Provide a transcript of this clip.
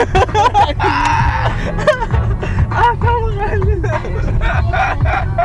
ah, calma, velho.